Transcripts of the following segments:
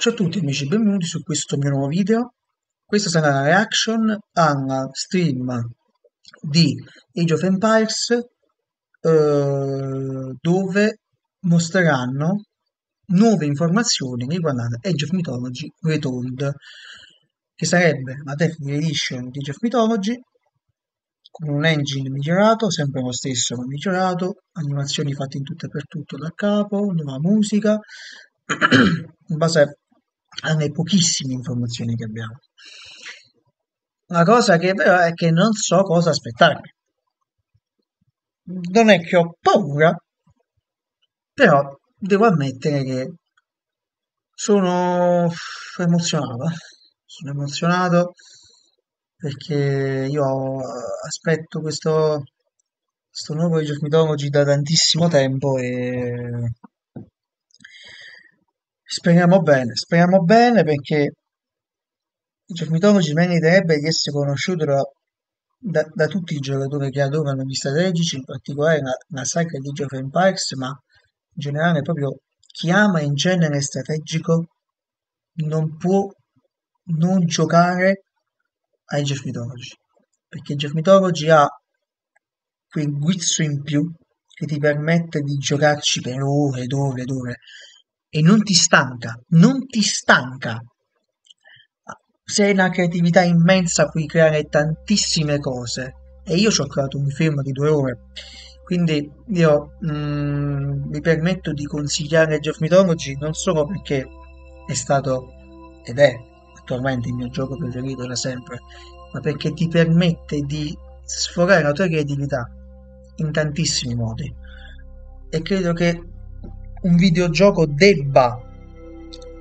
Ciao a tutti amici, benvenuti su questo mio nuovo video. Questa sarà la reaction alla stream di Age of Empires eh, dove mostreranno nuove informazioni riguardanti Age of Mythology Retold che sarebbe la Definitive Edition di Age of Mythology con un engine migliorato, sempre lo stesso ma migliorato, animazioni fatte in tutto e per tutto da capo, nuova musica in base alle pochissime informazioni che abbiamo. La cosa che però è che non so cosa aspettarmi. Non è che ho paura, però devo ammettere che sono emozionato. Sono emozionato perché io aspetto questo, questo nuovo Age of Mythology da tantissimo tempo e Speriamo bene, speriamo bene perché of Mythology meriterebbe di essere conosciuto da, da, da, tutti i giocatori che adorano gli strategici, in particolare la, la saga di Age of Empires, ma in generale proprio chi ama in genere strategico non può non giocare a Age of Mythology, perché of Mythology ha quel guizzo in più che ti permette di giocarci per ore ed ore ed ore e non ti stanca, non ti stanca. Se hai una creatività immensa puoi creare tantissime cose. E io ci ho creato un film di due ore, quindi io mm, mi permetto di consigliare Geoff Mythology non solo perché è stato ed è attualmente il mio gioco preferito da sempre, ma perché ti permette di sfogare la tua creatività in tantissimi modi. E credo che un videogioco debba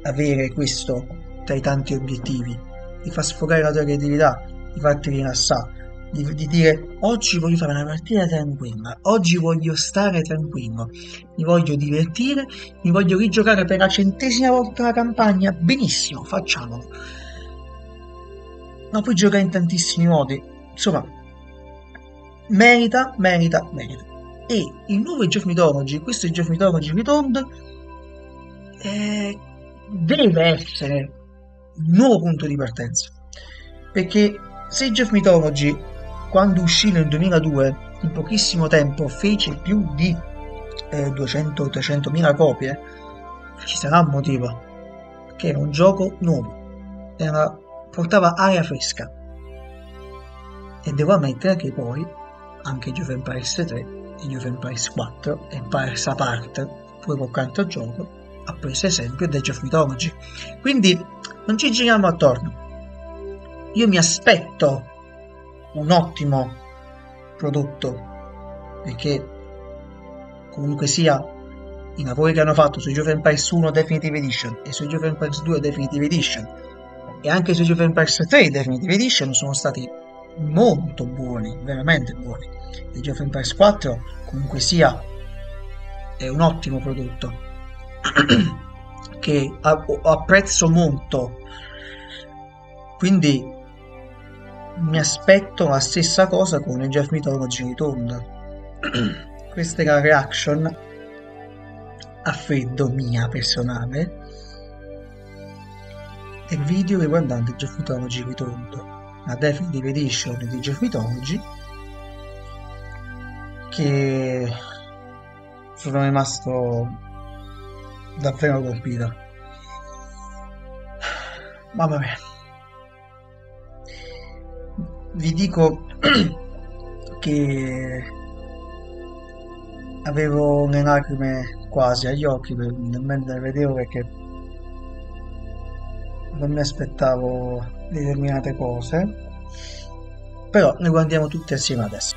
avere questo tra i tanti obiettivi, di far sfogare la tua creatività, di farti rilassare, di, di, dire oggi voglio fare una partita tranquilla, oggi voglio stare tranquillo, mi voglio divertire, mi voglio rigiocare per la centesima volta la campagna, benissimo, facciamolo. Ma puoi giocare in tantissimi modi, insomma, merita, merita, merita e il nuovo Age of Mythology, questo Age of Mythology Retold, eh, deve essere un nuovo punto di partenza. Perché se Age of Mythology, quando uscì nel 2002, in pochissimo tempo fece più di eh, 200-300 mila copie, ci sarà un motivo. Che era un gioco nuovo, era, portava aria fresca. E devo ammettere che poi anche Age of Empires 3 in New Empires 4 Empires Apart, pure con quanto gioco, ha preso esempio da Age of Mythology. Quindi non ci giriamo attorno. Io mi aspetto un ottimo prodotto perché comunque sia i lavori che hanno fatto su of Empires 1 Definitive Edition e su of Empires 2 Definitive Edition e anche su of Empires 3 Definitive Edition sono stati molto buoni, veramente buoni. Age of Empires 4 comunque sia è un ottimo prodotto che apprezzo molto. Quindi mi aspetto la stessa cosa con Age of Mythology Return. Questa è la reaction a freddo mia personale e video riguardante Age of Mythology Return la Definitive Edition di Geoff Mythology che sono rimasto davvero colpito mamma mia. Vi dico che avevo le lacrime quasi agli occhi mentre vedevo perché non mi aspettavo determinate cose, però le guardiamo tutte assieme adesso.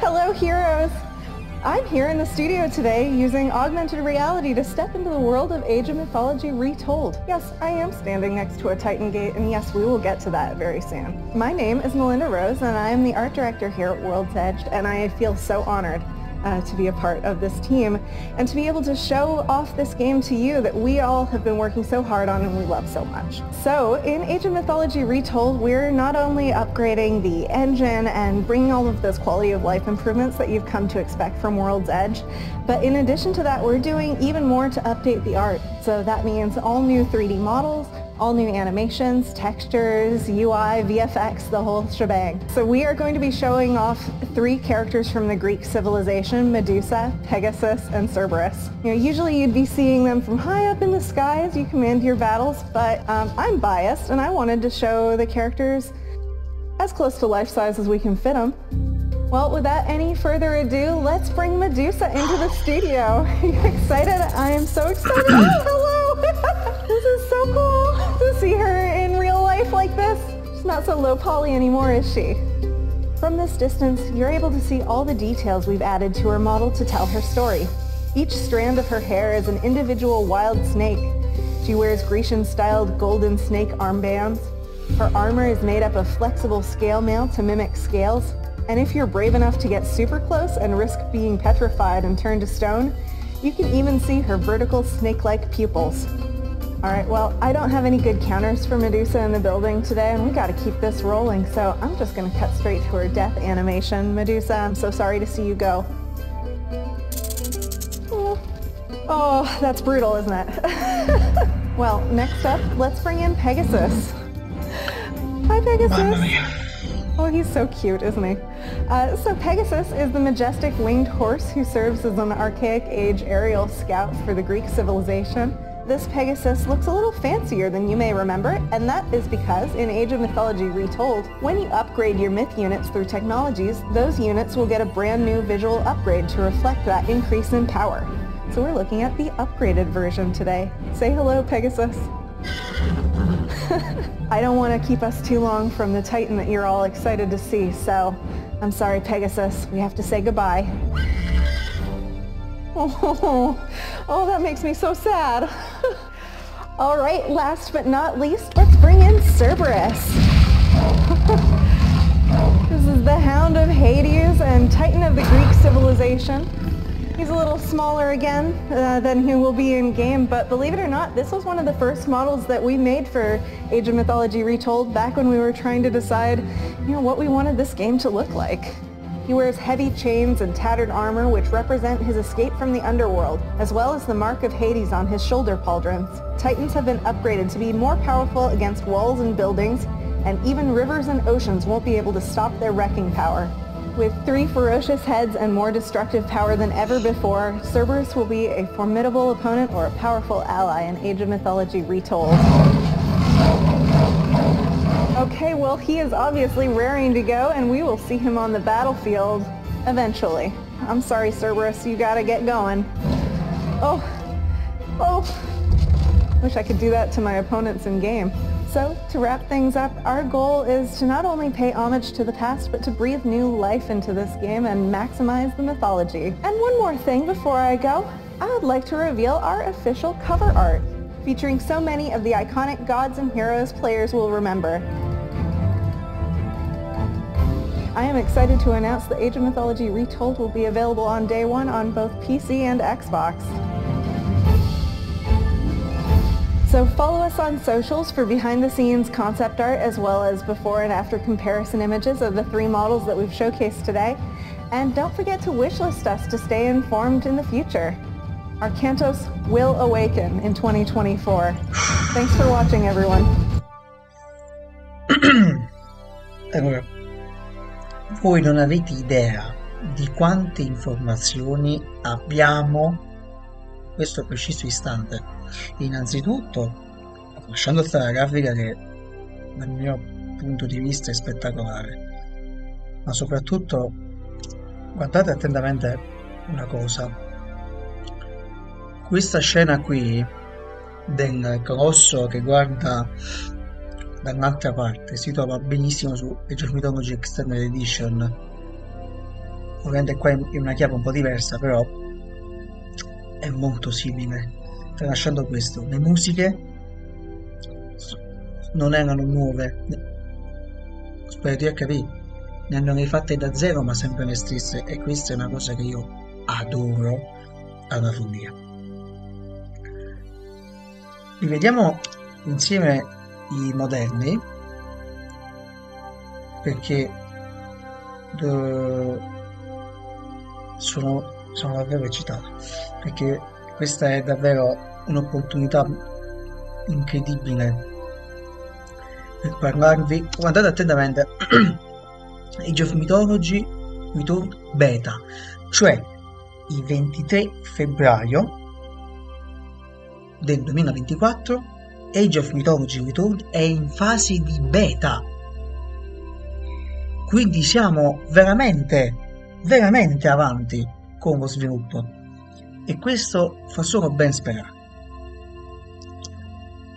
Hello heroes! I'm here in the studio today using augmented reality to step into the world of Age of Mythology Retold. Yes, I am standing next to a Titan Gate, and yes, we will get to that very soon. My name is Melinda Rose, and I am the art director here at World's Edge, and I feel so honored uh, to be a part of this team and to be able to show off this game to you that we all have been working so hard on and we love so much. So in Age of Mythology Retold, we're not only upgrading the engine and bringing all of those quality of life improvements that you've come to expect from World's Edge, but in addition to that, we're doing even more to update the art. So that means all new 3D models, all new animations, textures, UI, VFX, the whole shebang. So we are going to be showing off three characters from the Greek civilization, Medusa, Pegasus, and Cerberus. You know, usually you'd be seeing them from high up in the sky as you command your battles, but um, I'm biased and I wanted to show the characters as close to life size as we can fit them. Well, without any further ado, let's bring Medusa into the studio. Are you excited? I am so excited. oh, hello! She's not so low poly anymore, is she? From this distance, you're able to see all the details we've added to her model to tell her story. Each strand of her hair is an individual wild snake. She wears Grecian-styled golden snake armbands. Her armor is made up of flexible scale mail to mimic scales, and if you're brave enough to get super close and risk being petrified and turned to stone, you can even see her vertical snake-like pupils. Alright, well, I don't have any good counters for Medusa in the building today, and we gotta keep this rolling, so I'm just gonna cut straight to her death animation. Medusa, I'm so sorry to see you go. Oh, oh that's brutal, isn't it? well, next up, let's bring in Pegasus. Hi, Pegasus. Oh, he's so cute, isn't he? Uh, so Pegasus is the majestic winged horse who serves as an archaic age aerial scout for the Greek civilization. This Pegasus looks a little fancier than you may remember, and that is because in Age of Mythology Retold, when you upgrade your myth units through technologies, those units will get a brand new visual upgrade to reflect that increase in power. So we're looking at the upgraded version today. Say hello, Pegasus. I don't want to keep us too long from the Titan that you're all excited to see, so I'm sorry, Pegasus. We have to say goodbye. Oh, oh that makes me so sad. All right, last but not least, let's bring in Cerberus. this is the Hound of Hades and Titan of the Greek civilization. He's a little smaller again uh, than he will be in game, but believe it or not, this was one of the first models that we made for Age of Mythology Retold back when we were trying to decide, you know, what we wanted this game to look like. He wears heavy chains and tattered armor which represent his escape from the underworld, as well as the mark of Hades on his shoulder pauldrons. Titans have been upgraded to be more powerful against walls and buildings, and even rivers and oceans won't be able to stop their wrecking power. With three ferocious heads and more destructive power than ever before, Cerberus will be a formidable opponent or a powerful ally in Age of Mythology Retold. Okay, well he is obviously raring to go and we will see him on the battlefield eventually. I'm sorry Cerberus, you gotta get going. Oh, oh, wish I could do that to my opponents in game. So, to wrap things up, our goal is to not only pay homage to the past, but to breathe new life into this game and maximize the mythology. And one more thing before I go, I would like to reveal our official cover art, featuring so many of the iconic gods and heroes players will remember. I am excited to announce that Age of Mythology Retold will be available on day one on both PC and Xbox. So follow us on socials for behind the scenes concept art as well as before and after comparison images of the three models that we've showcased today. And don't forget to wishlist us to stay informed in the future. Our Cantos will awaken in 2024. Thanks for watching everyone. allora, voi non avete idea di quante informazioni abbiamo. In questo preciso istante. Innanzitutto, lasciando stare la grafica che dal mio punto di vista è spettacolare, ma soprattutto guardate attentamente una cosa. Questa scena qui del colosso che guarda da un'altra parte si trova benissimo su of Mythology Extended Edition. Ovviamente qua è una chiave un po' diversa, però è molto simile tralasciando questo, le musiche non erano nuove, spero di capito, ne hanno rifatte da zero ma sempre le stesse e questa è una cosa che io adoro alla follia. Rivediamo insieme i moderni perché sono, sono davvero eccitato perché questa è davvero un'opportunità incredibile per parlarvi. Guardate attentamente Age of Mythology Mythology Beta cioè il 23 febbraio del 2024 Age of Mythology Retold è in fase di beta. Quindi siamo veramente veramente avanti con lo sviluppo. E questo fa solo ben sperare.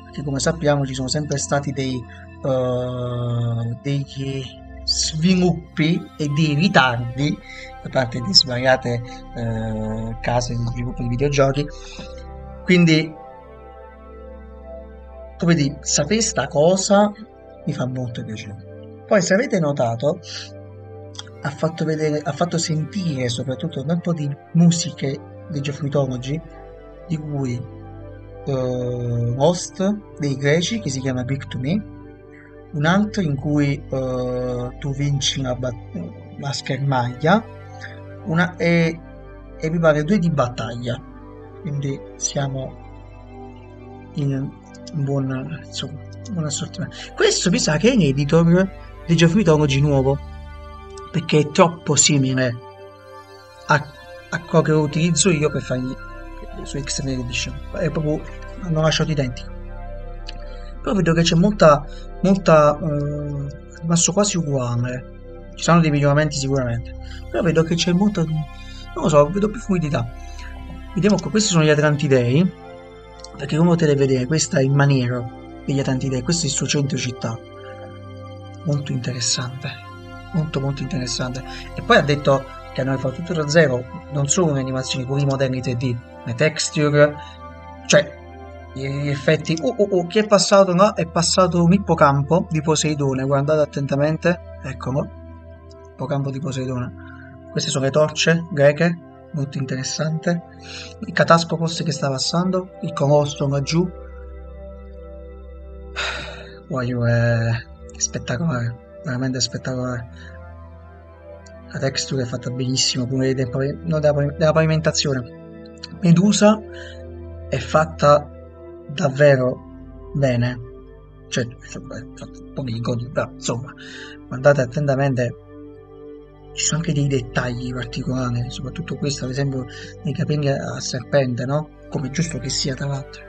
Perché come sappiamo ci sono sempre stati dei, uh, degli sviluppi e dei ritardi da parte di svariate uh, case di sviluppo di videogiochi. Quindi dire sapere sta cosa? Mi fa molto piacere. Poi se avete notato ha fatto vedere ha fatto sentire soprattutto un po' di musiche di Geoff di cui uh, host dei greci che si chiama Big to Me, un altro in cui uh, tu vinci una, una schermaglia. Una, e, e mi pare due di battaglia. Quindi siamo in un buon, insomma, buon assortimento. Questo mi sa che è un editor di Geoff Mythology nuovo perché è troppo simile a, a quello che utilizzo io per fargli su Extended Edition è proprio hanno lasciato identico. Però vedo che c'è molta molta eh, rimasto quasi uguale. Ci sono dei miglioramenti sicuramente. Però vedo che c'è molta non lo so vedo più fluidità. Vediamo qua questi sono gli Atlantidei perché come potete vedere questa è il maniero degli Atlantidei questo è il suo centro città molto interessante molto molto interessante e poi ha detto che hanno fatto tutto da zero non solo le animazioni pure i modelli 3D le texture, cioè gli effetti. Oh, oh, oh, chi è passato? No, è passato un ippocampo di Poseidone. Guardate attentamente, eccolo. Ippocampo di Poseidone. Queste sono le torce greche, molto interessante. Il Catascopos che sta passando, il colosso laggiù. Voglio, è spettacolare, veramente spettacolare. La texture è fatta benissimo, pure della pavimentazione Medusa è fatta davvero bene, cioè un po' mi godi, insomma, guardate attentamente, ci sono anche dei dettagli particolari, soprattutto questo, ad esempio, nei capelli a serpente, no? Come giusto che sia, tra l'altro.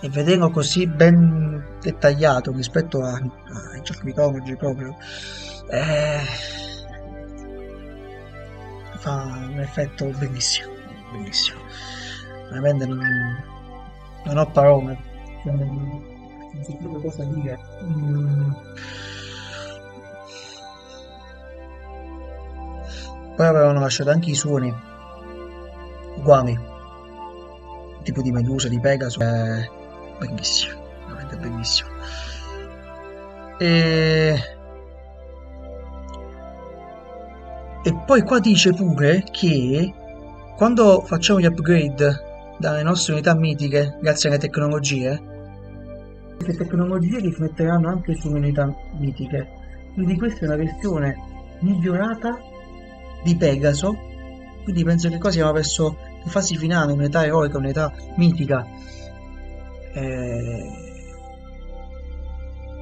E vederlo così ben dettagliato rispetto ai giochi proprio, eh, fa un effetto bellissimo, bellissimo veramente non, non ho parole non so cosa dire mm. Poi avevano lasciato anche i suoni. Uguali. Tipo di Medusa, di Pegaso è bellissimo veramente bellissimo. E e poi qua dice pure che quando facciamo gli upgrade dalle nostre unità mitiche grazie alle tecnologie, queste tecnologie rifletteranno anche sulle unità mitiche. Quindi questa è una versione migliorata di Pegaso, quindi penso che qua siamo verso le fasi finali, un'età eroica, un'età mitica. Eh...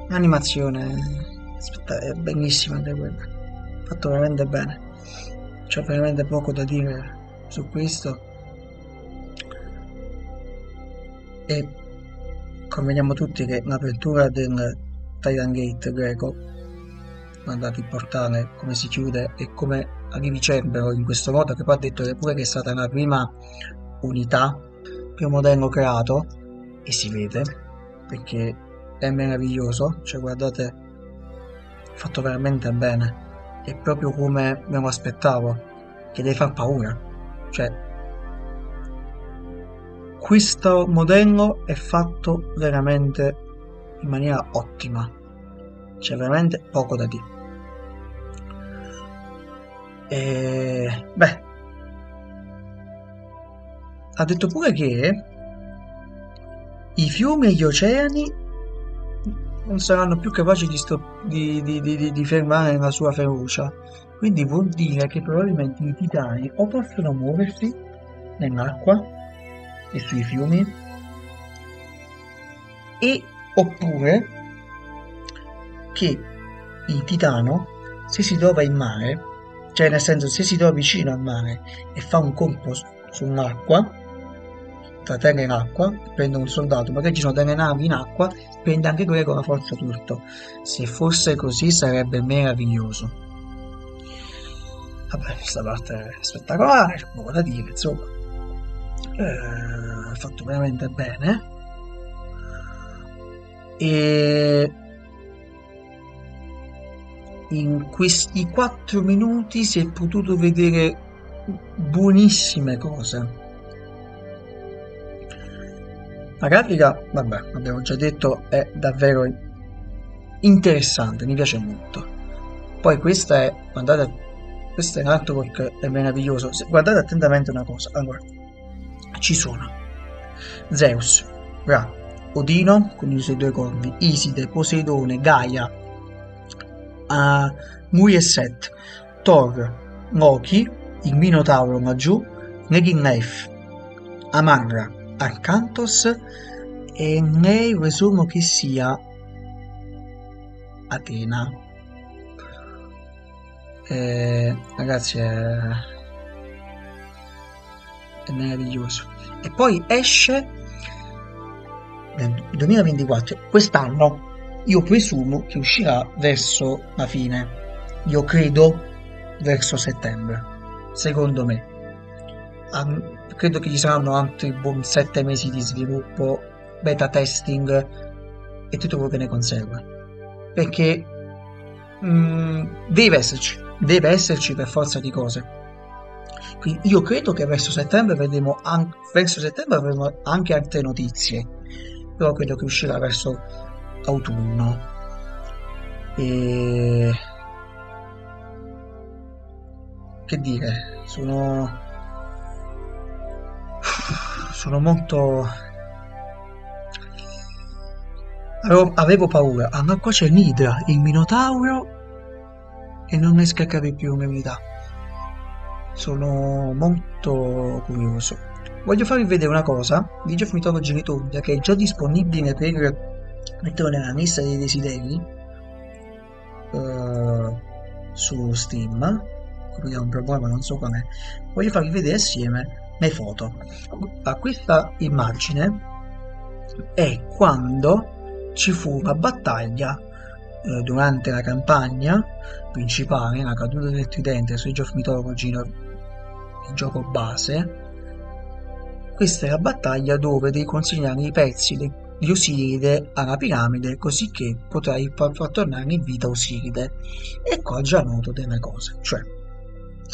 L'animazione aspetta, è bellissima anche quella, fatto veramente bene, c'è veramente poco da dire su questo. E conveniamo tutti che l'apertura del Titan Gate greco guardate il portale come si chiude e come arrivi Cerbero in questo modo che poi ha detto che pure che è stata la prima unità primo modello creato e si vede perché è meraviglioso. Cioè guardate fatto veramente bene. È proprio come me lo aspettavo che deve far paura. Cioè questo modello è fatto veramente in maniera ottima. C'è veramente poco da dire e beh ha detto pure che i fiumi e gli oceani non saranno più capaci di, di, di, di fermare la sua ferocia. Quindi vuol dire che probabilmente i titani o possono muoversi nell'acqua e sui fiumi e oppure che il titano se si trova in mare cioè nel senso se si trova vicino al mare e fa un colpo su un'acqua tra terra e acqua prende un soldato magari ci sono delle navi in acqua prende anche quello con la forza tutto se fosse così sarebbe meraviglioso. Vabbè questa parte è spettacolare c'è poco da dire insomma. Eh, fatto veramente bene. E in questi 4 minuti si è potuto vedere buonissime cose. La grafica, vabbè, abbiamo già detto, è davvero interessante, mi piace molto. Poi questa è, guardate, questo è un artwork, è meraviglioso. Guardate attentamente una cosa. Allora, ci sono Zeus, Ra, Odino con i suoi due corvi, Iside, Poseidone, Gaia, a Set, Thor, Loki, il Minotauro Maggiù, Neginef, Amarra, Arcantos e ne presumo che sia Atena. Eh, ragazzi è... è meraviglioso. E poi esce nel 2024, quest'anno, io presumo che uscirà verso la fine. Io credo verso settembre, secondo me. Um, credo che ci saranno altri buon sette mesi di sviluppo, beta testing e tutto quello che ne consegue. Perché mm, deve esserci, deve esserci per forza di cose. Quindi io credo che verso settembre vedremo, an- verso settembre avremo anche altre notizie, però credo che uscirà verso autunno. E... Che dire, sono... Sono molto... Avevo, paura. Ah, ma qua c'è l'Idra, il Minotauro e non ne scaccavi più un'unità. Sono molto curioso. Voglio farvi vedere una cosa di Geoff Mythology Retold che è già disponibile per metterlo nella lista dei desideri uh, su Steam quindi è un problema non so com'è. Voglio farvi vedere assieme le foto. A questa immagine è quando ci fu una battaglia eh, durante la campagna principale la caduta del tridente su Age of Mythology il gioco base. Questa è la battaglia dove devi consegnare i pezzi dei di Osiride alla piramide così che potrai far tornare in vita Osiride e qua già noto delle cose cioè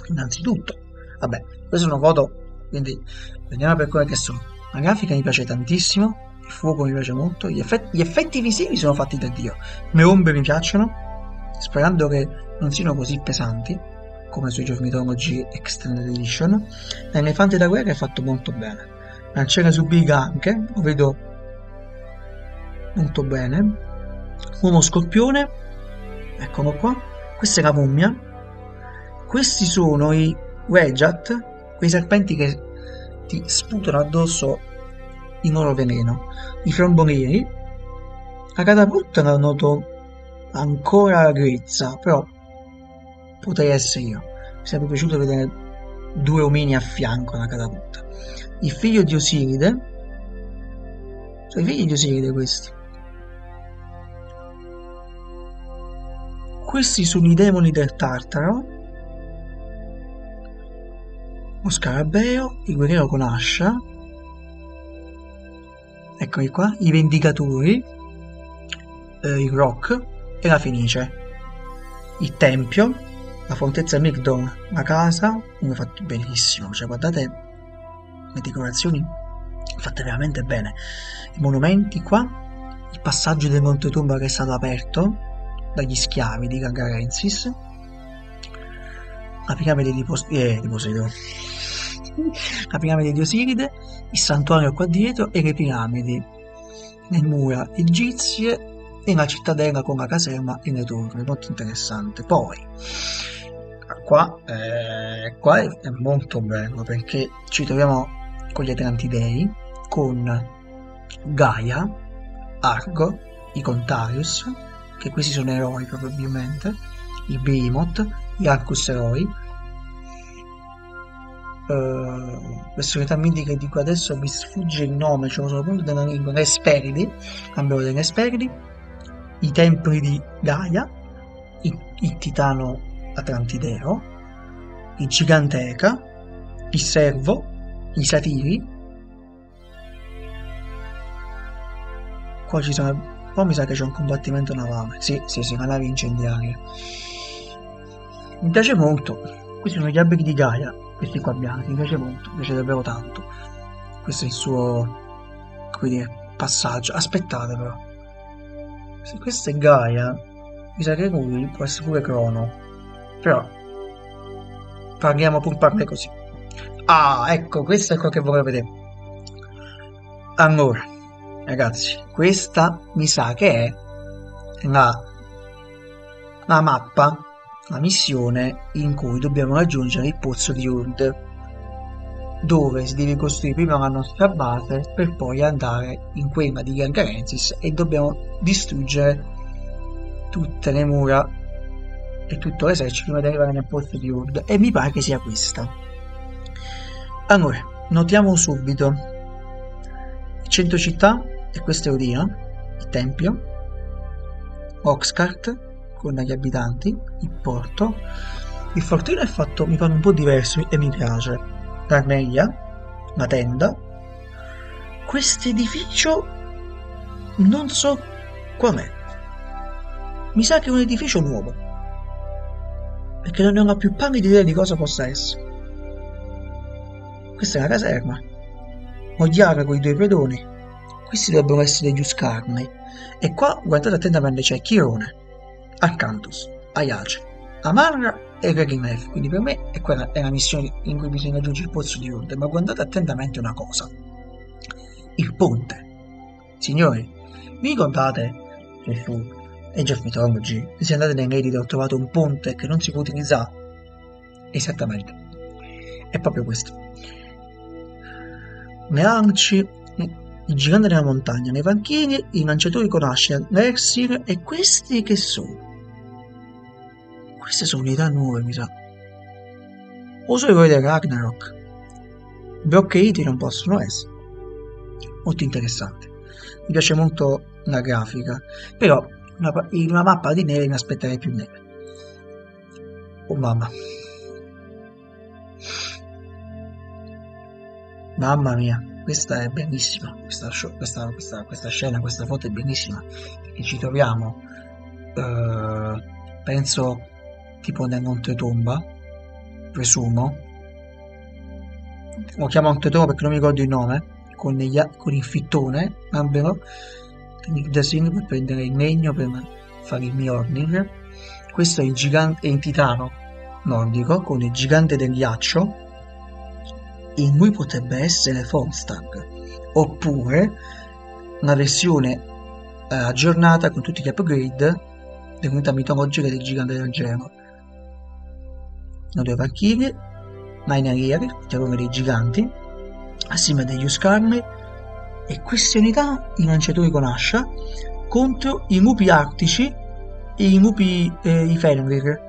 innanzitutto vabbè queste sono foto quindi vediamo per quelle che sono. La grafica mi piace tantissimo il fuoco mi piace molto gli effetti, gli effetti visivi sono fatti da Dio. Le ombre mi piacciono sperando che non siano così pesanti come sui Age Mythology Extended Edition. L'elefante da guerra è fatto molto bene. Lanciere su Big anche lo vedo molto bene. Uomo scorpione. Eccolo qua. Questa è la mummia. Questi sono i Rejat quei serpenti che ti sputano addosso il loro veleno i fromboneri la catapulta la noto ancora grezza però potrei essere io. Mi sarebbe piaciuto vedere due omini a fianco alla catapulta. Il figlio di Osiride. Sono i figli di Osiride questi Questi sono i demoni del Tartaro. Lo scarabeo, il guerriero con ascia. Eccoli qua, i vendicatori, eh, il rock e la fenice. Il tempio, la fortezza Migdon, la casa, come fatto benissimo, cioè guardate le decorazioni fatte veramente bene. I monumenti qua, il passaggio del Monte Tomba che è stato aperto, dagli schiavi di Gagarensis la piramide di, Pos- eh, di Poseidone la piramide di Osiride, il santuario qua dietro e le piramidi. Nel mura egizie e la cittadella con la caserma e le torri, molto interessante. Poi, qua, eh, qua è, è, molto bello perché ci troviamo con gli Atlantidei, con Gaia, Argo, i Contarius, che questi sono eroi probabilmente, i Behemoth, gli Arcus eroi, uh, personalità mitiche di cui adesso mi sfugge il nome, cioè sono appunto della lingua, le Esperidi, abbiamo delle Esperidi, i templi di Gaia, il, il titano Atlantideo, il Giganteca, il Servo, i Satiri. Qua ci sono. Poi mi sa che c'è un combattimento navale. Sì, sì, sì, una nave incendiaria. Mi piace molto. Questi sono gli alberi di Gaia, questi qua bianchi. Mi piace molto, mi piace davvero tanto. Questo è il suo. come dire, passaggio. Aspettate però. Se questa è Gaia, mi sa che lui può essere pure Crono. Però parliamo pur parle così. Ah, ecco, questo è quello che volevo vedere. Allora, ragazzi, questa mi sa che è la, la mappa, la missione in cui dobbiamo raggiungere il pozzo di Urd dove si deve costruire prima la nostra base per poi andare in quella di Gangarensis e dobbiamo distruggere tutte le mura e tutto l'esercito prima di arrivare nel posto di Urd e mi pare che sia questa. Allora notiamo subito. Il centro città e questa è Odina il tempio Oxcart con gli abitanti il porto il fortino è fatto mi pare un po' diverso e mi piace Carneia, la tenda. Questo edificio non so qual è. Mi sa che è un edificio nuovo. Perché non ne ho la più pallida idea di cosa possa essere. Questa è la caserma. Mogliara con i due pedoni. Questi dovrebbero essere gli Uscarni. E qua guardate attentamente c'è Chirone, Arcantus, Aiace, Amarra e Gagrimef. Quindi per me è quella è la missione in cui bisogna raggiungere il pozzo di Urde. Ma guardate attentamente una cosa: il ponte. Signori, vi ricordate Gesù Age of Mythology? Se andate nell'edito ho trovato un ponte che non si può utilizzare. Esattamente. È proprio questo. Le arci, il gigante della montagna, nei banchini, i lanciatori con ascia, l'Exir e questi che sono? Queste sono unità nuove, mi sa. Uso i vedere Ragnarok. Bloccheiti non possono essere. Molto interessante. Mi piace molto la grafica. Però una, in una mappa di neve mi aspetterei più neve. Oh mamma. Mamma mia, questa è bellissima. Questa, questa, questa, questa scena, questa foto è bellissima. Perché ci troviamo. Uh, penso tipo nel Monte Tomba, presumo. Lo chiamo Monte Tomba perché non mi ricordo il nome, con, gli, con il fittone, albero, Nick Dasin per prendere il legno per fare il Mjornir. Questo è il gigante, è il titano nordico con il gigante del ghiaccio, in cui potrebbe essere Fonstag, oppure una versione eh, aggiornata con tutti gli upgrade dell'unità mitologica del gigante del gelo le due valchirie, Mainarieri, terrore dei giganti, assieme degli Uscarmi, e queste unità i lanciatori con ascia contro i lupi artici e i lupi eh, i Fenrir.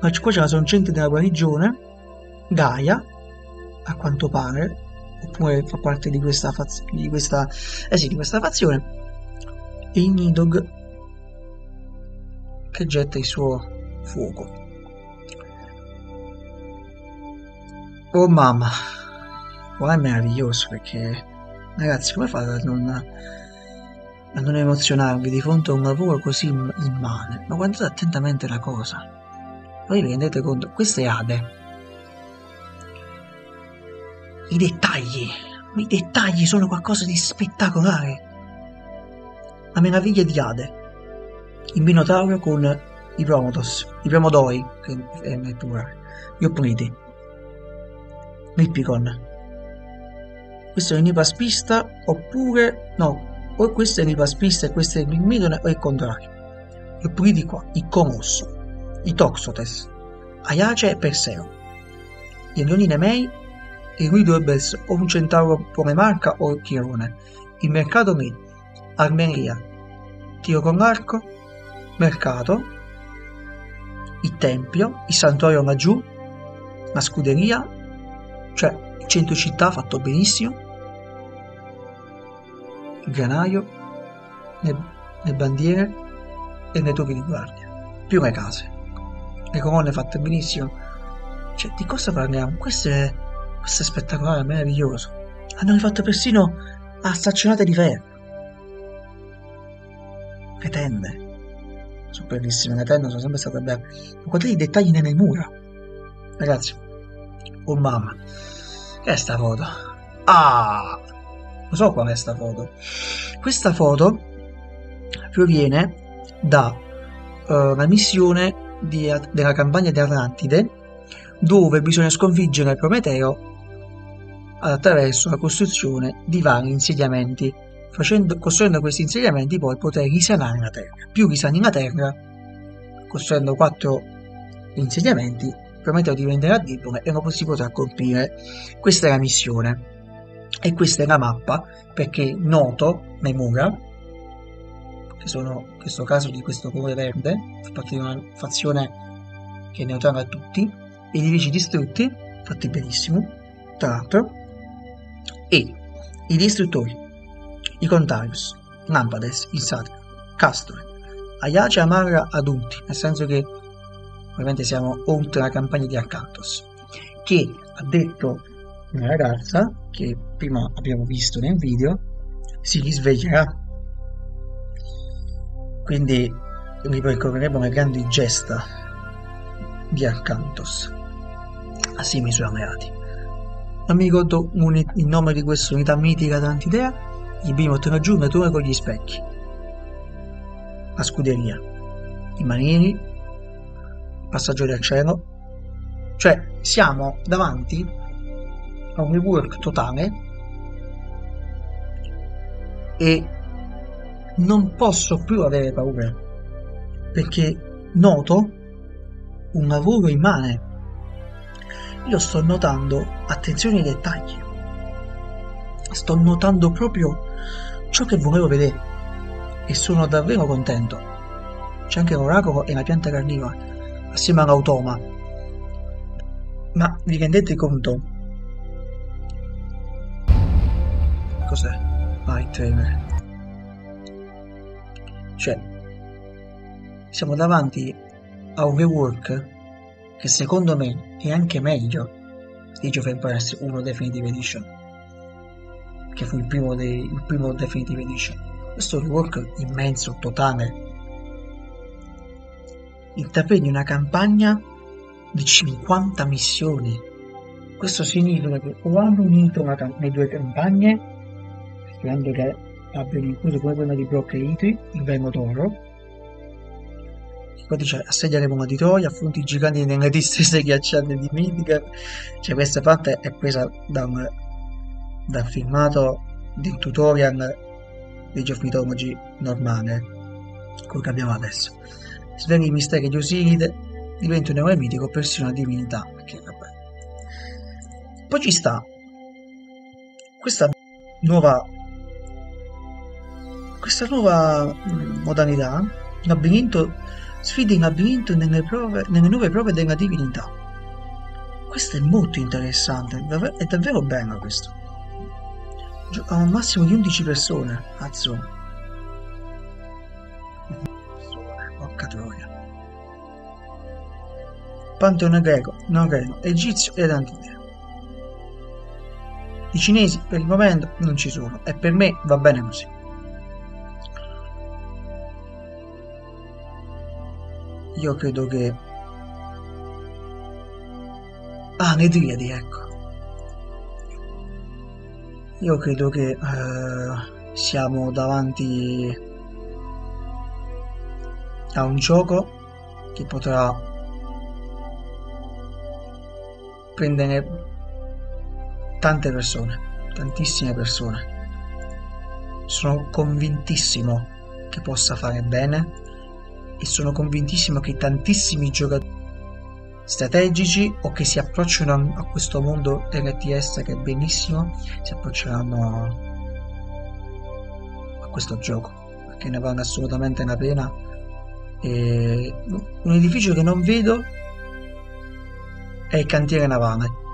Ma qua c'è la sorgente della guarigione, Gaia, a quanto pare, oppure fa parte di questa, faz- di questa, eh sì, di questa fazione, e il Nidog che getta il suo fuoco. Oh mamma, qua è meraviglioso perché ragazzi come fate a non, a non emozionarvi di fronte a un lavoro così immane? Ma guardate attentamente la cosa. Voi vi rendete conto? Questa è Ade. I dettagli, i dettagli sono qualcosa di spettacolare. La meraviglia di Ade. Il Minotauro con i Promotos, i Promodoi, che è il plurale, gli opponenti Rippicon. Questo è l'ipaspista oppure no, o questo è l'ipaspista e questo è il mirmidone o il contrario. Oppure di qua, il comosso, i toxotes, Aiace e Perseo. Gli Leonine Mei e lui dovrebbe essere o un centauro come marca o Chirone. Il mercato Mei, Armeria, tiro con l'arco, mercato, il tempio, il santuario laggiù, la scuderia, cioè il centro città fatto benissimo, il granaio, le, le bandiere e le torri di guardia, più le case. Le colonne fatte benissimo. Cioè, di cosa parliamo? Questo è, questo è spettacolare, meraviglioso. Hanno rifatto persino a staccionate di ferro. Le tende. Sono bellissime, le tende sono sempre state belle. Guardate i dettagli nelle mura. Ragazzi, oh mamma, che è sta foto? Ah! Lo so qual è sta foto. Questa foto proviene da uh, una missione di, della campagna di Atlantide dove bisogna sconfiggere Prometeo attraverso la costruzione di vari insediamenti. Facendo, costruendo questi insediamenti poi poter risanare la terra. Più risani la terra, costruendo quattro insediamenti, Prometeo diventerà debole e non si potrà colpire. Questa è la missione. E questa è la mappa perché noto le mura, che sono in questo caso di questo colore verde, fa parte di una fazione che è neutrale a tutti, i edifici distrutti, fatti benissimo, tra l'altro, e i distruttori, i Contarius, Lampades, il Satiro, Castor, Ayace Amarra adulti, nel senso che ovviamente siamo oltre la campagna di Arcantos, che ha detto una ragazza che prima abbiamo visto nel video si risveglierà. Quindi ripercorreremo le grandi gesta di Arcantos assieme ai suoi alleati non mi ricordo il nome di questa unità mitica d'antidea il primo tornagiù con gli specchi. La scuderia. I manieri il passaggio del cielo. Cioè siamo davanti a un rework totale e non posso più avere paura perché noto un lavoro immane io sto notando attenzione ai dettagli sto notando proprio ciò che volevo vedere e sono davvero contento c'è anche l'oracolo e la pianta carnivora assieme all'automa ma vi rendete conto Cos'è? Trainer. Cioè, siamo davanti a un rework che secondo me è anche meglio di Age of Empires 1 Definitive Edition che fu il primo, dei, il primo Definitive Edition questo rework immenso, totale intraprendi una campagna di 50 missioni questo significa che o hanno unito le due campagne sperando che abbiano incluso come quella di Brock e Itri, il Vermo Toro. Poi dice assedia le di Troia, affronti giganti nelle distese ghiacciate di Midgard. Cioè questa parte è presa da un, dal filmato del tutorial di Geoff Mythology normale, quello che abbiamo adesso. Svegli i misteri di Osiride, diventa un eroe mitico, persino una divinità. Che, Poi ci sta questa nuova questa nuova modalità, labirinto, sfida in labirinto nelle, prove, nelle nuove prove della divinità. Questo è molto interessante, è davvero bello questo. A un massimo di 11 persone, azzo. Porca troia. Panteone greco, norreno, egizio ed antideo. I cinesi per il momento non ci sono e per me va bene così. Io credo che... Ah, le Driadi, ecco. Io credo che eh, siamo davanti a un gioco che potrà prendere tante persone, tantissime persone. Sono convintissimo che possa fare bene e sono convintissimo che tantissimi giocatori strategici o che si approcciano a questo mondo RTS che è benissimo si approcceranno a questo gioco perché ne vale assolutamente la pena. E un edificio che non vedo è il cantiere navale.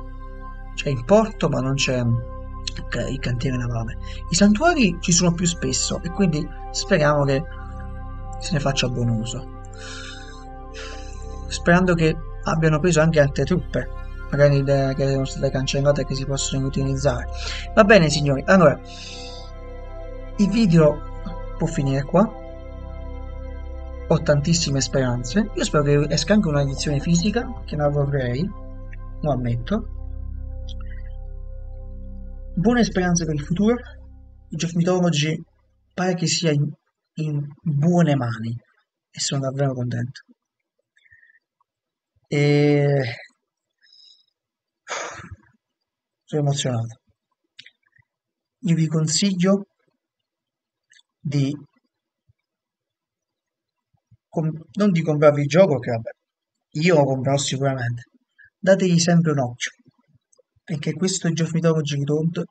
C'è in porto ma non c'è il cantiere navale. I santuari ci sono più spesso e quindi speriamo che se ne faccia buon uso sperando che abbiano preso anche altre truppe, magari che sono state cancellate e che si possono utilizzare. Va bene signori, allora il video può finire qua. Ho tantissime speranze. Io spero che esca anche una edizione fisica, che la vorrei, lo ammetto. Buone speranze per il futuro. Il Geoff Mythology pare che sia in buone mani e sono davvero contento. E sono emozionato. Io vi consiglio di non di comprarvi il gioco, che vabbè, io lo comprerò sicuramente. Dategli sempre un occhio, perché questo Geoff Mythology Retold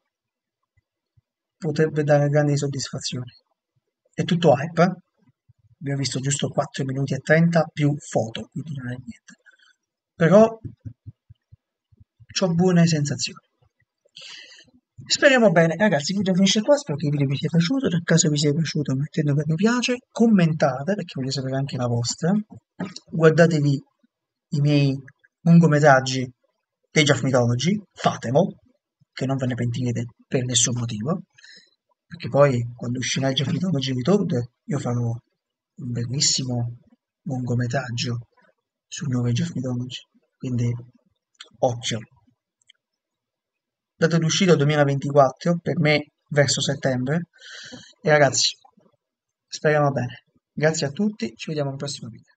potrebbe dare grandi soddisfazioni. È tutto hype, abbiamo visto giusto 4 minuti e 30 più foto, quindi non è niente. Però ho buone sensazioni. Speriamo bene, ragazzi, il video finisce qua, spero che il video vi sia piaciuto, nel caso vi sia piaciuto mettete un mi piace, commentate perché voglio sapere anche la vostra, guardatevi i miei lungometraggi Age of Mythology, fatelo, che non ve ne pentirete per nessun motivo, perché poi quando uscirà Age of Mythology Return io farò un bellissimo lungometraggio sul nuovo Age of Mythology quindi occhio. Data d'uscita 2024, per me verso settembre. E ragazzi, speriamo bene. Grazie a tutti, ci vediamo al prossimo video.